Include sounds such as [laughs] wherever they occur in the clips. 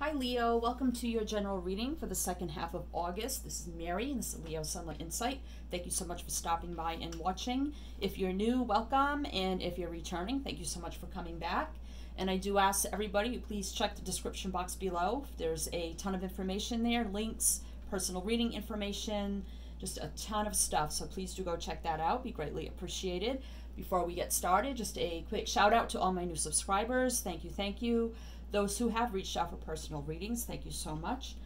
Hi Leo, welcome to your general reading for the second half of August. This is Mary and this is Leo Sunlight Insight. Thank you so much for stopping by and watching. If you're new, welcome, and if you're returning, thank you so much for coming back. And I do ask everybody, please check the description box below. There's a ton of information there, links, personal reading information, just a ton of stuff. So please do go check that out. Be greatly appreciated. Before we get started, just a quick shout out to all my new subscribers. Thank you, thank you. Those who have reached out for personal readings, thank you so much.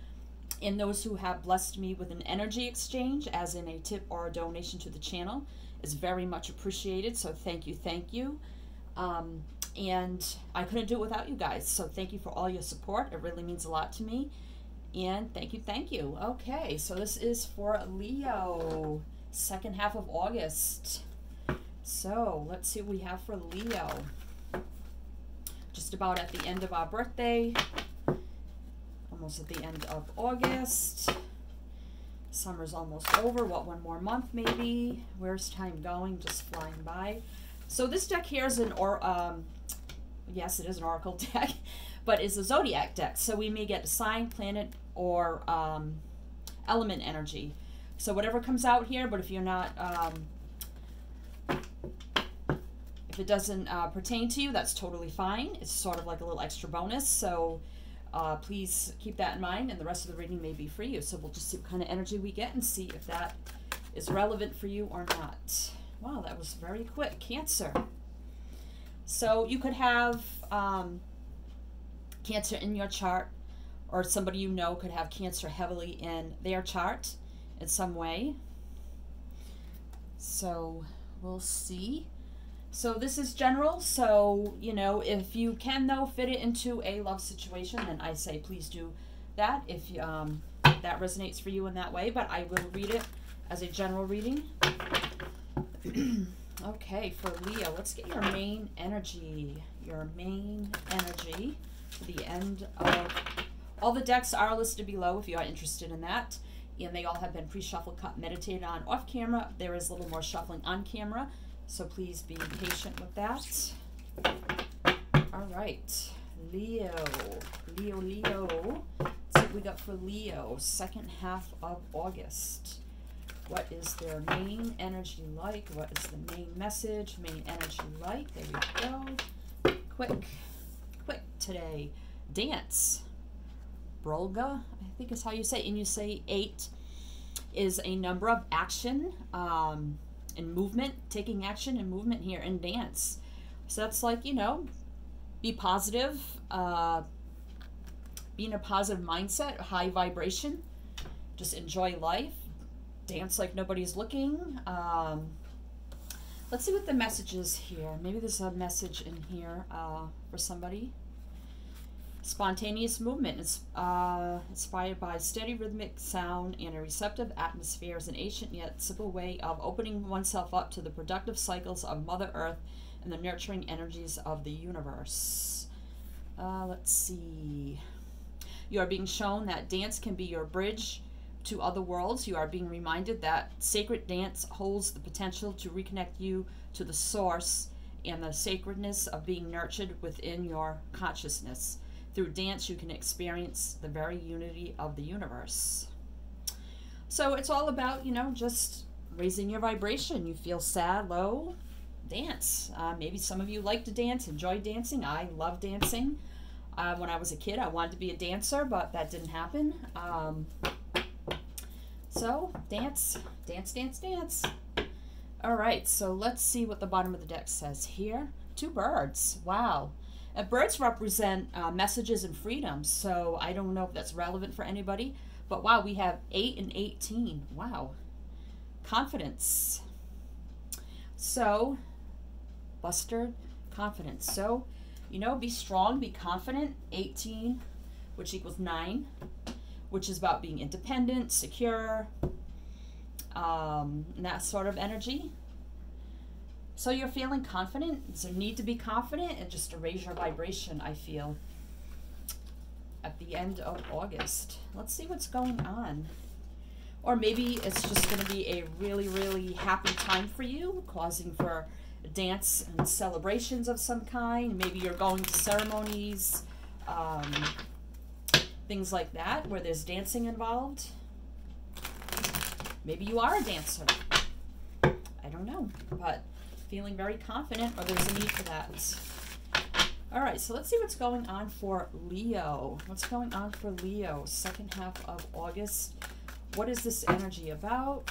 And those who have blessed me with an energy exchange, as in a tip or a donation to the channel, is very much appreciated. So thank you, thank you. Um, and I couldn't do it without you guys. So thank you for all your support. It really means a lot to me. And thank you, thank you. Okay, so this is for Leo, second half of August. So let's see what we have for Leo just about at the end of our birthday, almost at the end of August. Summer's almost over. What, one more month maybe? Where's time going? Just flying by. So this deck here is an, or um, yes, it is an oracle [laughs] deck, but it's a zodiac deck. So we may get a sign, planet, or um, element energy. So whatever comes out here, but if you're not um, if it doesn't uh, pertain to you, that's totally fine. It's sort of like a little extra bonus. So uh, please keep that in mind, and the rest of the reading may be for you. So we'll just see what kind of energy we get and see if that is relevant for you or not. Wow, that was very quick. Cancer. So you could have um, cancer in your chart, or somebody you know could have cancer heavily in their chart in some way. So we'll see. So this is general. So, you know, if you can, though, fit it into a love situation, then I say please do that if um, that resonates for you in that way. But I will read it as a general reading. [clears throat] okay, for Leo, let's get your main energy. Your main energy for the end of... All the decks are listed below if you are interested in that. And they all have been pre-shuffled, cut, meditated on off camera. There is a little more shuffling on camera. So please be patient with that. All right, Leo, Leo, Leo. Let's we got for Leo, second half of August. What is their main energy like? What is the main message, main energy like? There we go. Quick, quick today. Dance. Brolga, I think is how you say it. And you say eight is a number of action. Um, and movement, taking action and movement here and dance. So that's like, you know, be positive, uh, be in a positive mindset, high vibration, just enjoy life, dance like nobody's looking. Um, let's see what the message is here. Maybe there's a message in here uh, for somebody. Spontaneous movement is uh, inspired by steady rhythmic sound and a receptive atmosphere is an ancient yet simple way of opening oneself up to the productive cycles of Mother Earth and the nurturing energies of the universe. Uh, let's see. You are being shown that dance can be your bridge to other worlds. You are being reminded that sacred dance holds the potential to reconnect you to the source and the sacredness of being nurtured within your consciousness. Through dance, you can experience the very unity of the universe. So it's all about, you know, just raising your vibration. You feel sad, low, dance. Uh, maybe some of you like to dance, enjoy dancing. I love dancing. Uh, when I was a kid, I wanted to be a dancer, but that didn't happen. Um, so, dance, dance, dance, dance. All right, so let's see what the bottom of the deck says here. Two birds. Wow. Uh, birds represent uh, messages and freedom, so I don't know if that's relevant for anybody. But wow, we have 8 and 18. Wow. Confidence. So, Buster, confidence. So, you know, be strong, be confident. 18, which equals 9, which is about being independent, secure, um, that sort of energy. So you're feeling confident. It's a need to be confident and just to raise your vibration, I feel, at the end of August. Let's see what's going on. Or maybe it's just going to be a really, really happy time for you, causing for dance and celebrations of some kind. Maybe you're going to ceremonies. Um, things like that, where there's dancing involved. Maybe you are a dancer. I don't know, but feeling very confident, or there's a need for that. All right, so let's see what's going on for Leo. What's going on for Leo, second half of August? What is this energy about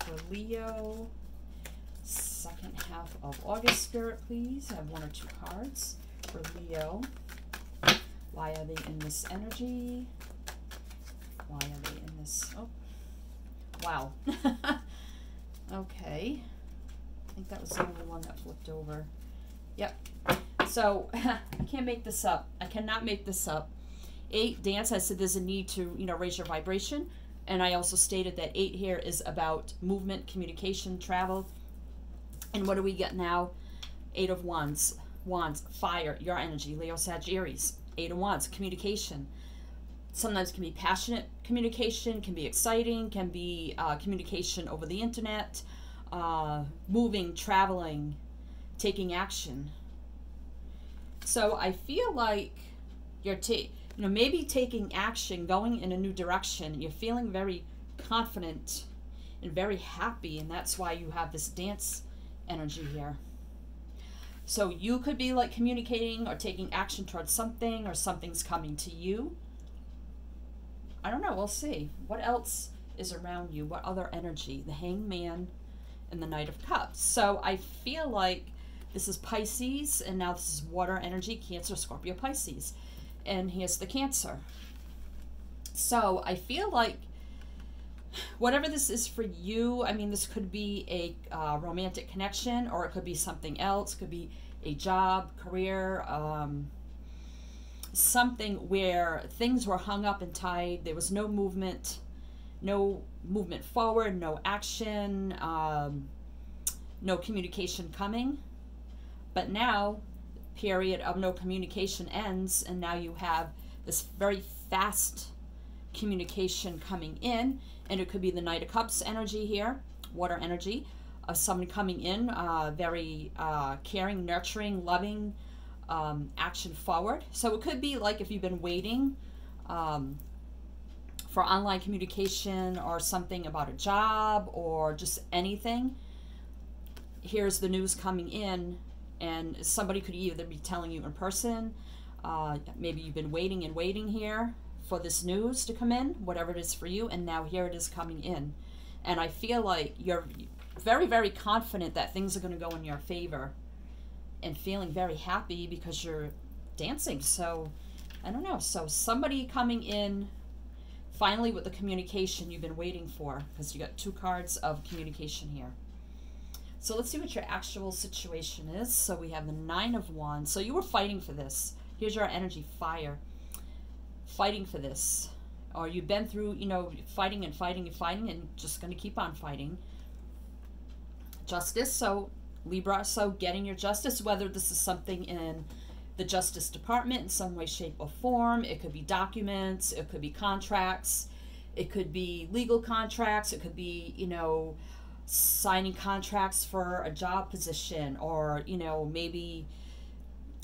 for Leo? Second half of August, Spirit, please. I have one or two cards for Leo. Why are they in this energy? Why are they in this? Oh, wow. [laughs] okay. I think that was the only one that flipped over. Yep. So [laughs] I can't make this up. I cannot make this up. Eight dance. I said there's a need to you know raise your vibration, and I also stated that eight here is about movement, communication, travel. And what do we get now? Eight of Wands. Wands. Fire. Your energy. Leo Sagittarius. Eight of Wands. Communication. Sometimes can be passionate communication, can be exciting, can be uh, communication over the internet, uh, moving, traveling, taking action so I feel like you're ta- you know maybe taking action, going in a new direction. You're feeling very confident and very happy, and that's why you have this dance energy here. So you could be like communicating or taking action towards something, or something's coming to you. I don't know. We'll see. What else is around you? What other energy? The Hangman and the Knight of Cups. So I feel like this is Pisces, and now this is water energy, Cancer, Scorpio, Pisces. And here's the Cancer. So I feel like whatever this is for you, I mean, this could be a uh, romantic connection, or it could be something else. It could be a job, career, um, something where things were hung up and tied. There was no movement, no movement forward, no action, um, no communication coming. But now, period of no communication ends, and now you have this very fast communication coming in, and it could be the Knight of Cups energy here, water energy, of someone coming in, uh, very uh, caring, nurturing, loving, um, action forward. So it could be like if you've been waiting um, for online communication or something about a job or just anything. Here's the news coming in and somebody could either be telling you in person, uh, maybe you've been waiting and waiting here for this news to come in, whatever it is for you, and now here it is coming in. And I feel like you're very, very confident that things are going to go in your favor and feeling very happy because you're dancing. So, I don't know. So, somebody coming in finally with the communication you've been waiting for because you got two cards of communication here. So let's see what your actual situation is. So we have the Nine of Wands. So you were fighting for this. Here's your energy, fire. Fighting for this. Or you've been through, you know, fighting and fighting and fighting and just going to keep on fighting. Justice. So Libra, so getting your justice, whether this is something in the Justice Department in some way, shape, or form. It could be documents. It could be contracts. It could be legal contracts. It could be, you know, signing contracts for a job position or you know maybe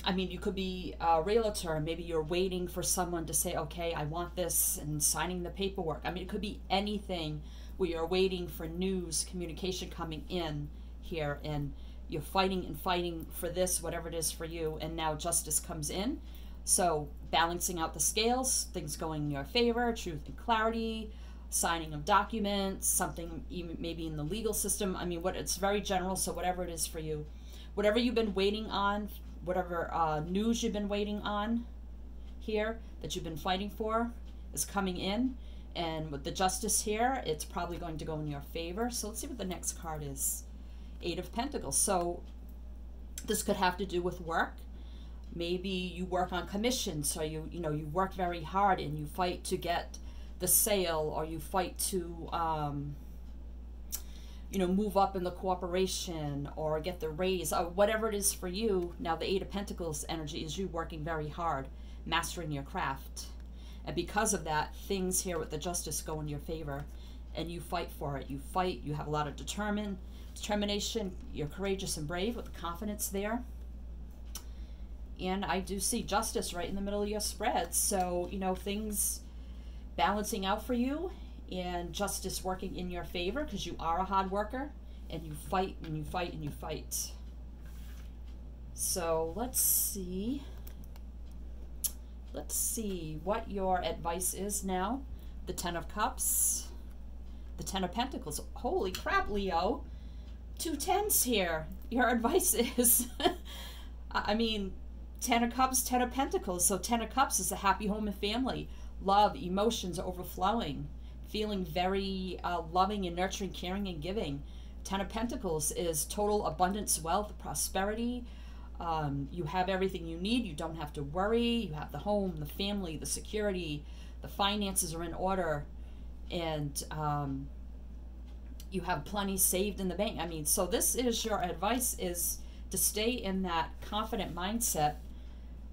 i mean you could be a realtor maybe you're waiting for someone to say okay i want this and signing the paperwork i mean it could be anything where you're waiting for news communication coming in here and you're fighting and fighting for this whatever it is for you and now justice comes in so balancing out the scales things going in your favor truth and clarity signing of documents, something even maybe in the legal system. I mean, what it's very general, so whatever it is for you, whatever you've been waiting on, whatever uh, news you've been waiting on here that you've been fighting for is coming in. And with the justice here, it's probably going to go in your favor. So let's see what the next card is. Eight of Pentacles. So this could have to do with work. Maybe you work on commission, so you you know you work very hard and you fight to get the sale or you fight to um, you know move up in the corporation or get the raise or whatever it is for you now the eight of pentacles energy is you working very hard mastering your craft and because of that things here with the justice go in your favor and you fight for it you fight you have a lot of determine determination you're courageous and brave with the confidence there and i do see justice right in the middle of your spread so you know things balancing out for you and justice working in your favor because you are a hard worker and you fight and you fight and you fight. So let's see. Let's see what your advice is now. The Ten of Cups, the Ten of Pentacles. Holy crap, Leo. Two tens here. Your advice [laughs] is, I mean, Ten of Cups, Ten of Pentacles. So Ten of Cups is a happy home and family. Love, emotions overflowing. Feeling very uh, loving and nurturing, caring and giving. Ten of Pentacles is total abundance, wealth, prosperity, um, you have everything you need. You don't have to worry. You have the home, the family, the security, the finances are in order, and um, you have plenty saved in the bank. I mean, so this is your advice: is to stay in that confident mindset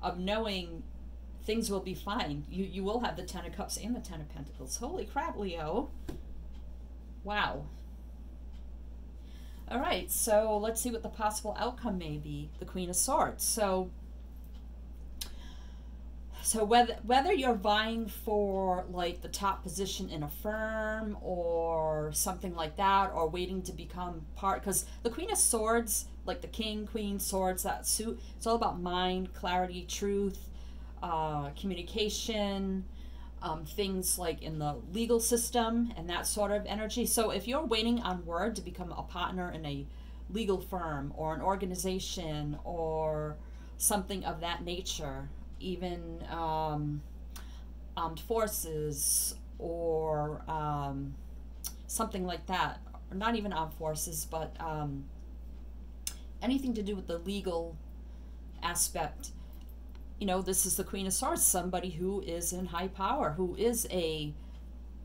of knowing things will be fine. You you will have the Ten of Cups and the Ten of Pentacles. Holy crap, Leo! Wow. All right, so let's see what the possible outcome may be. The Queen of Swords. So, so whether whether you're vying for like the top position in a firm or something like that, or waiting to become part, because the Queen of Swords, like the King, Queen, Swords, that suit, it's all about mind, clarity, truth, uh, communication um, things like in the legal system and that sort of energy. So if you're waiting on word to become a partner in a legal firm or an organization or something of that nature, even um, armed forces or um, something like that, or not even armed forces, but um, anything to do with the legal aspect you know, this is the Queen of Swords, somebody who is in high power, who is a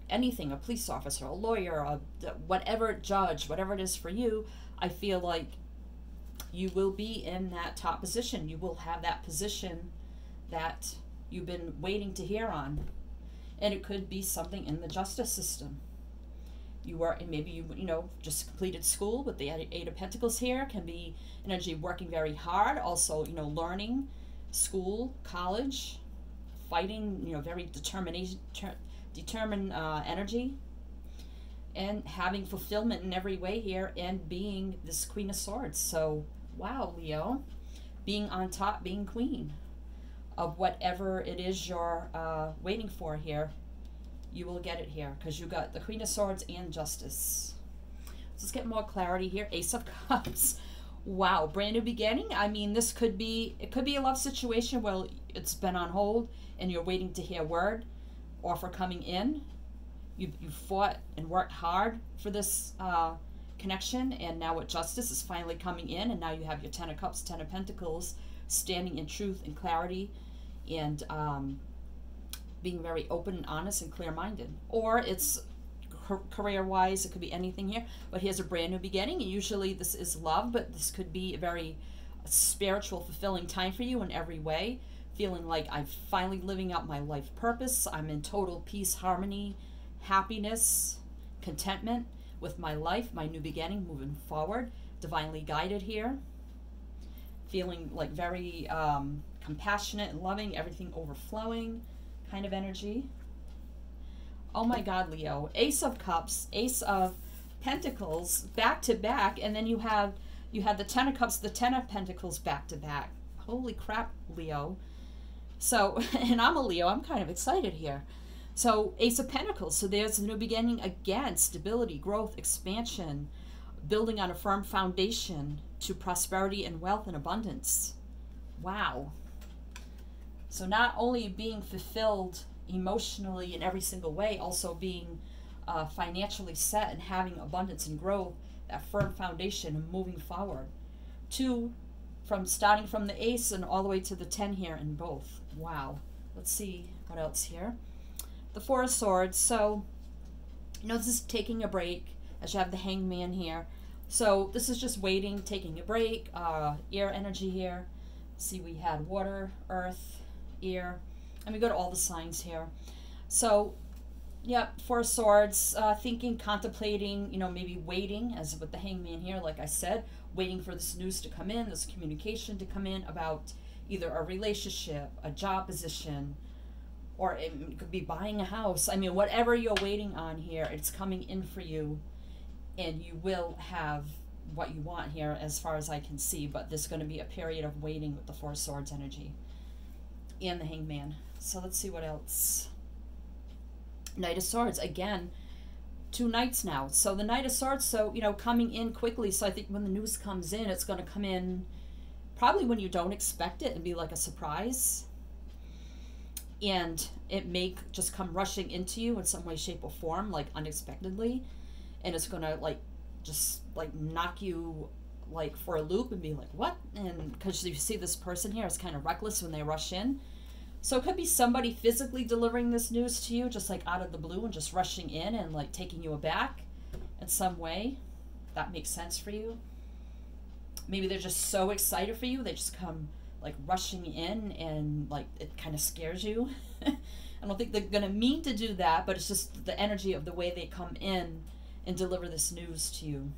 anything, a police officer, a lawyer, a whatever judge, whatever it is for you. I feel like you will be in that top position. You will have that position that you've been waiting to hear on. And it could be something in the justice system. You are, and maybe you, you know, just completed school with the Eight of Pentacles here, can be energy working very hard, also, you know, learning school, college, fighting, you know, very determination, ter- determined uh, energy, and having fulfillment in every way here, and being this Queen of Swords. So, wow, Leo, being on top, being queen of whatever it is you're uh, waiting for here, you will get it here because you got the Queen of Swords and Justice. let's get more clarity here. Ace of [laughs] Cups wow, brand new beginning. I mean, this could be it could be a love situation where it's been on hold and you're waiting to hear word, offer coming in. You you fought and worked hard for this uh, connection, and now with justice is finally coming in, and now you have your Ten of Cups, Ten of Pentacles, standing in truth and clarity, and um, being very open and honest and clear minded. Or it's career wise, it could be anything here. But here's a brand new beginning. Usually this is love, but this could be a very spiritual, fulfilling time for you in every way. Feeling like I'm finally living out my life purpose. I'm in total peace, harmony, happiness, contentment with my life, my new beginning, moving forward. Divinely guided here. Feeling like very um, compassionate and loving, everything overflowing kind of energy. Oh my God, Leo. Ace of Cups, Ace of Pentacles, back to back, and then you have you have the Ten of Cups, the Ten of Pentacles back to back. Holy crap, Leo. So, [laughs] and I'm a Leo. I'm kind of excited here. So, Ace of Pentacles. So there's a new beginning again. Stability, growth, expansion, building on a firm foundation to prosperity and wealth and abundance. Wow. So not only being fulfilled emotionally in every single way, also being uh, financially set and having abundance and growth, that firm foundation and moving forward. Two, from starting from the ace and all the way to the 10 here in both. Wow. Let's see what else here. The Four of Swords. So, you know, this is taking a break, as you have the Hangman here. So, this is just waiting, taking a break. Uh, air energy here. See, we had water, earth, air and we go to all the signs here. So, yep, Four Swords, uh, thinking, contemplating, you know, maybe waiting, as with the Hangman here, like I said, waiting for this news to come in, this communication to come in about either a relationship, a job position, or it could be buying a house. I mean, whatever you're waiting on here, it's coming in for you, and you will have what you want here as far as I can see. But there's going to be a period of waiting with the Four Swords energy and the Hangman. So let's see what else. Knight of Swords again. Two knights now. So the Knight of Swords, so you know, coming in quickly. So I think when the news comes in, it's going to come in probably when you don't expect it and be like a surprise and it may just come rushing into you in some way shape or form like unexpectedly and it's gonna like just like knock you like for a loop and be like what? And because you see this person here is kind of reckless when they rush in. So it could be somebody physically delivering this news to you just like out of the blue and just rushing in and like taking you aback in some way. That makes sense for you. Maybe they're just so excited for you they just come like rushing in and like it kind of scares you. [laughs] I don't think they're gonna mean to do that, but it's just the energy of the way they come in and deliver this news to you.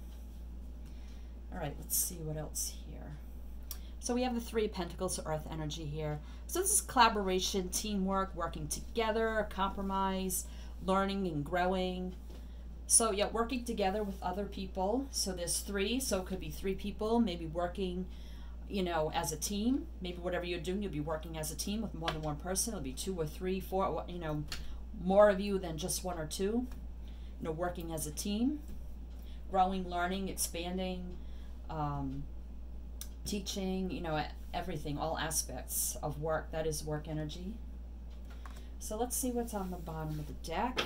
All right, let's see what else here. So we have the Three Pentacles Earth energy here. So this is collaboration, teamwork, working together, compromise, learning and growing. So yeah, working together with other people. So there's three, so it could be three people, maybe working you know, as a team. Maybe whatever you're doing, you'll be working as a team with more than one person. It'll be two or three, four, you know, more of you than just one or two. You know, working as a team, growing, learning, expanding, um, teaching, you know, everything, all aspects of work. That is work energy. So let's see what's on the bottom of the deck.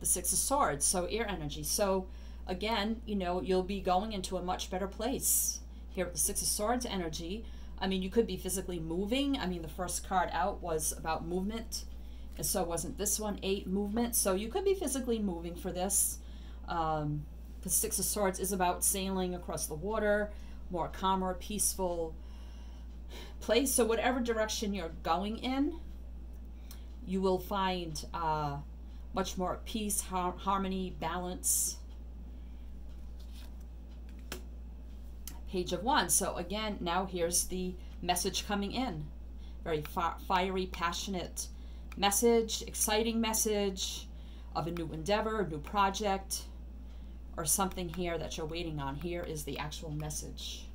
The Six of Swords, so air energy. So again, you know, you'll be going into a much better place here with the Six of Swords energy. I mean, you could be physically moving. I mean, the first card out was about movement, so wasn't this one eight movement? So you could be physically moving for this. Um, the Six of Swords is about sailing across the water, more calmer, peaceful place. So whatever direction you're going in, you will find uh, much more peace, har harmony, balance. Page of Wands. So again, now here's the message coming in. Very fi fiery, passionate message, exciting message of a new endeavor, a new project, or something here that you're waiting on. Here is the actual message.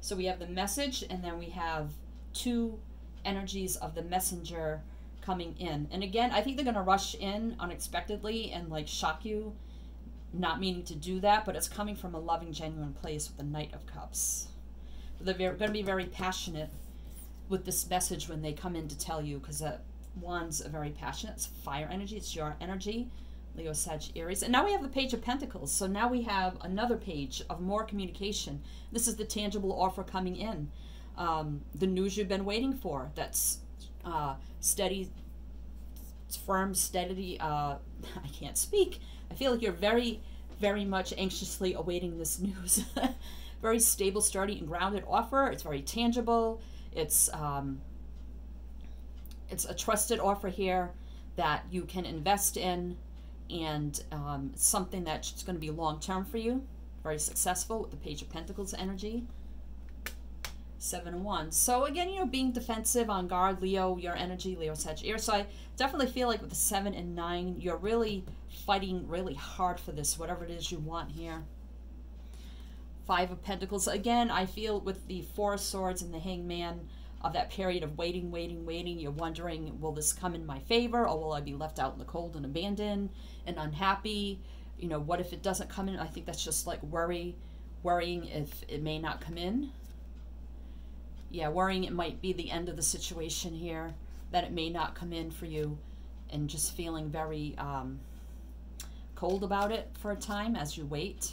So we have the message, and then we have two energies of the messenger coming in. And again, I think they're going to rush in unexpectedly and like shock you not meaning to do that, but it's coming from a loving, genuine place with the Knight of Cups. They're going to be very passionate with this message when they come in to tell you, because that one's a very passionate. It's fire energy. It's your energy. Leo, Sag, Aries. And now we have the Page of Pentacles. So now we have another page of more communication. This is the tangible offer coming in. Um, the news you've been waiting for. That's uh, steady, firm, steady. Uh, [laughs] I can't speak I feel like you're very, very much anxiously awaiting this news. [laughs] very stable, sturdy, and grounded offer. It's very tangible. It's um, it's a trusted offer here that you can invest in, and um, something that's going to be long term for you. Very successful with the Page of Pentacles energy. Seven of Wands. So again, you know, being defensive, on guard, Leo, your energy, Leo, Sagittarius. So I definitely feel like with the seven and nine, you're really fighting really hard for this, whatever it is you want here. Five of Pentacles. Again, I feel with the Four of Swords and the Hangman of that period of waiting, waiting, waiting, you're wondering, will this come in my favor or will I be left out in the cold and abandoned and unhappy? You know, what if it doesn't come in? I think that's just like worry, worrying if it may not come in yeah, worrying it might be the end of the situation here, that it may not come in for you, and just feeling very um, cold about it for a time as you wait.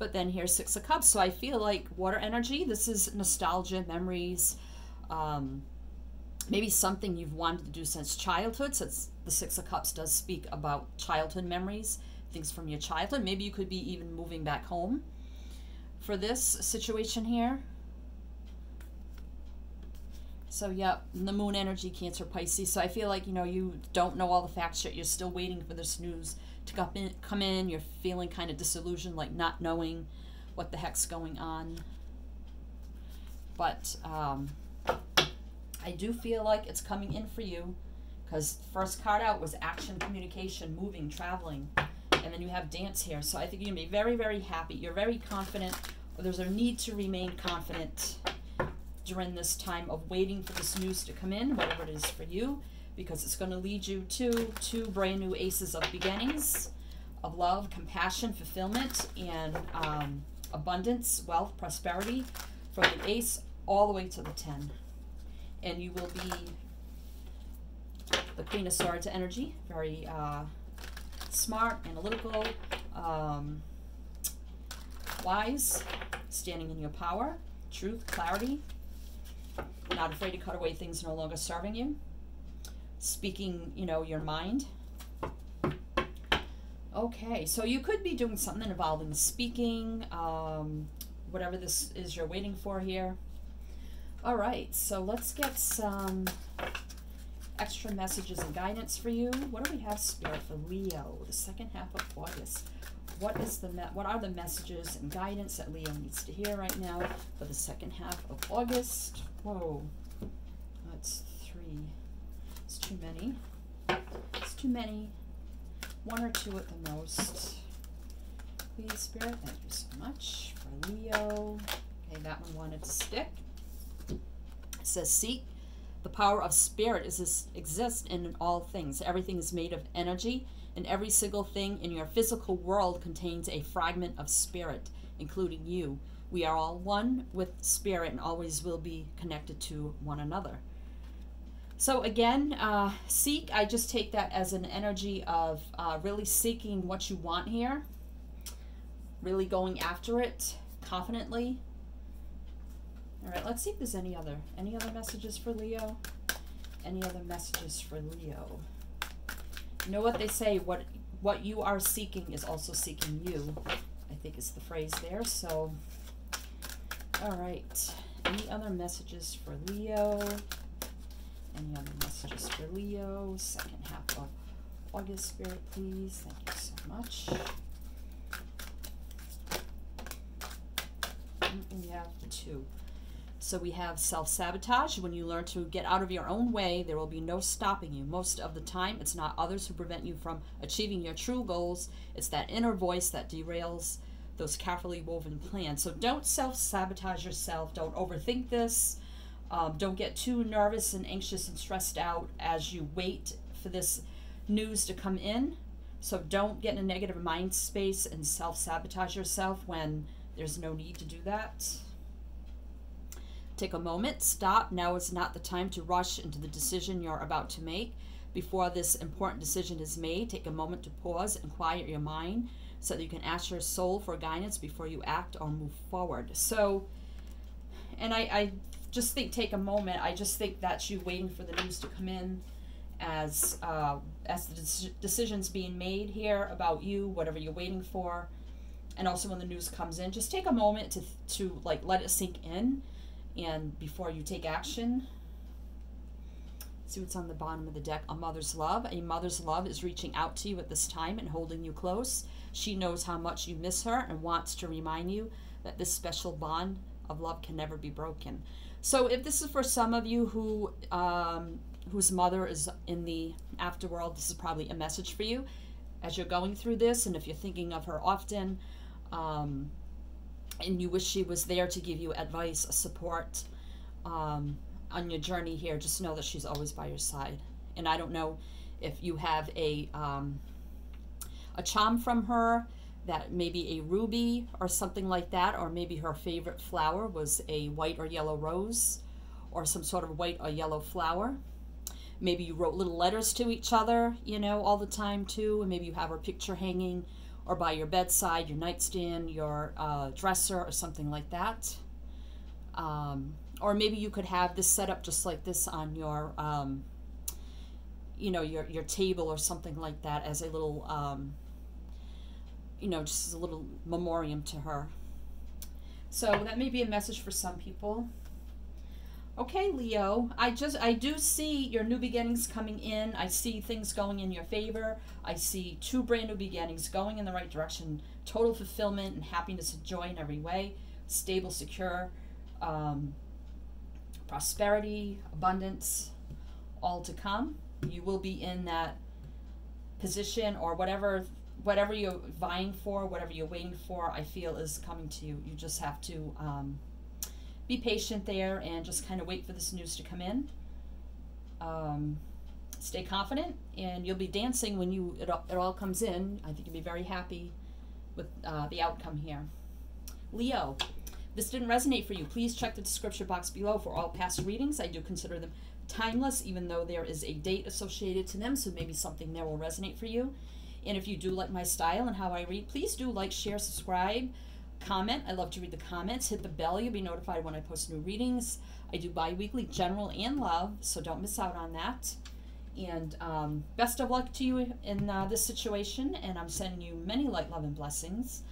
But then here's Six of Cups. So I feel like water energy, this is nostalgia, memories, um, maybe something you've wanted to do since childhood, since the Six of Cups does speak about childhood memories, things from your childhood. Maybe you could be even moving back home for this situation here. So, yep, the moon energy, Cancer, Pisces. So I feel like, you know, you don't know all the facts yet. You're still waiting for this news to come in. You're feeling kind of disillusioned, like not knowing what the heck's going on. But um, I do feel like it's coming in for you because first card out was action, communication, moving, traveling, and then you have dance here. So I think you're gonna be very, very happy. You're very confident. There's a need to remain confident during this time of waiting for this news to come in, whatever it is for you, because it's going to lead you to two brand new aces of beginnings of love, compassion, fulfillment, and um, abundance, wealth, prosperity from the ace all the way to the 10. And you will be the Queen of Swords energy, very uh, smart, analytical, um, wise, standing in your power, truth, clarity, not afraid to cut away things no longer serving you, speaking, you know, your mind. Okay, so you could be doing something involving speaking, um, whatever this is you're waiting for here. All right, so let's get some extra messages and guidance for you. What do we have, Spirit, for Leo, the second half of August? What is the what are the messages and guidance that Leo needs to hear right now for the second half of August? Whoa, that's three. It's too many. It's too many. One or two at the most. Please, Spirit, thank you so much for Leo. Okay, that one wanted to stick. It says, seek the power of spirit is exists in all things. Everything is made of energy, and every single thing in your physical world contains a fragment of spirit, including you. We are all one with spirit and always will be connected to one another. So again, uh, seek, I just take that as an energy of uh, really seeking what you want here, really going after it confidently, all right, let's see if there's any other any other messages for Leo. Any other messages for Leo? You know what they say? What what you are seeking is also seeking you. I think is the phrase there. So, all right. Any other messages for Leo? Any other messages for Leo? Second half of August, Spirit, please. Thank you so much. And we have two. So we have self-sabotage. When you learn to get out of your own way, there will be no stopping you. Most of the time, it's not others who prevent you from achieving your true goals. It's that inner voice that derails those carefully woven plans. So don't self-sabotage yourself. Don't overthink this. Um, don't get too nervous and anxious and stressed out as you wait for this news to come in. So don't get in a negative mind space and self-sabotage yourself when there's no need to do that. Take a moment, stop. Now is not the time to rush into the decision you're about to make. Before this important decision is made, take a moment to pause and quiet your mind so that you can ask your soul for guidance before you act or move forward. So, and I, I just think take a moment. I just think that's you waiting for the news to come in as uh, as the decisions being made here about you, whatever you're waiting for, and also when the news comes in, just take a moment to to like let it sink in and before you take action, see what's on the bottom of the deck. A mother's love. A mother's love is reaching out to you at this time and holding you close. She knows how much you miss her and wants to remind you that this special bond of love can never be broken. So if this is for some of you who um, whose mother is in the afterworld, this is probably a message for you as you're going through this. And if you're thinking of her often, um, and you wish she was there to give you advice, support um, on your journey here, just know that she's always by your side. And I don't know if you have a um, a charm from her that maybe a ruby or something like that, or maybe her favorite flower was a white or yellow rose or some sort of white or yellow flower. Maybe you wrote little letters to each other, you know, all the time too, and maybe you have her picture hanging or by your bedside, your nightstand, your uh, dresser, or something like that. Um, or maybe you could have this set up just like this on your, um, you know, your, your table or something like that as a little, um, you know, just as a little memoriam to her. So that may be a message for some people. Okay, Leo, I just I do see your new beginnings coming in. I see things going in your favor. I see two brand new beginnings going in the right direction. Total fulfillment and happiness and joy in every way. Stable, secure, um, prosperity, abundance, all to come. You will be in that position or whatever whatever you're vying for, whatever you're waiting for, I feel is coming to you. You just have to um, be patient there and just kind of wait for this news to come in. Um, stay confident, and you'll be dancing when you it all, it all comes in. I think you'll be very happy with uh, the outcome here. Leo, this didn't resonate for you. Please check the description box below for all past readings. I do consider them timeless, even though there is a date associated to them, so maybe something there will resonate for you. And if you do like my style and how I read, please do like, share, subscribe, comment. I love to read the comments. Hit the bell. You'll be notified when I post new readings. I do bi weekly general and love, so don't miss out on that. And um, best of luck to you in uh, this situation. And I'm sending you many light, love, and blessings.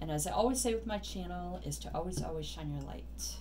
And as I always say with my channel, is to always, always shine your light.